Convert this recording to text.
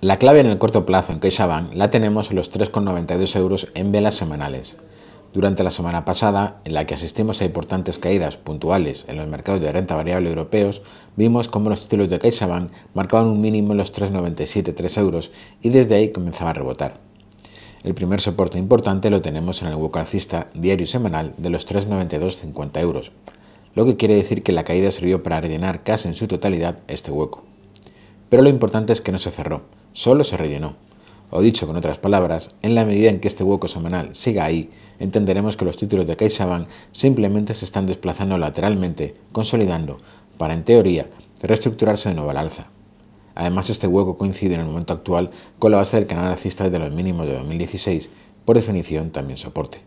La clave en el corto plazo en CaixaBank la tenemos en los 3,92 euros en velas semanales. Durante la semana pasada, en la que asistimos a importantes caídas puntuales en los mercados de renta variable europeos, vimos cómo los títulos de CaixaBank marcaban un mínimo en los 3,97 euros y desde ahí comenzaba a rebotar. El primer soporte importante lo tenemos en el hueco alcista diario y semanal de los 3,9250 euros, lo que quiere decir que la caída sirvió para rellenar casi en su totalidad este hueco. Pero lo importante es que no se cerró, solo se rellenó. O dicho con otras palabras, en la medida en que este hueco semanal siga ahí, entenderemos que los títulos de CaixaBank simplemente se están desplazando lateralmente, consolidando, para en teoría reestructurarse de nuevo al alza. Además, este hueco coincide en el momento actual con la base del canal alcista de los mínimos de 2016, por definición también soporte.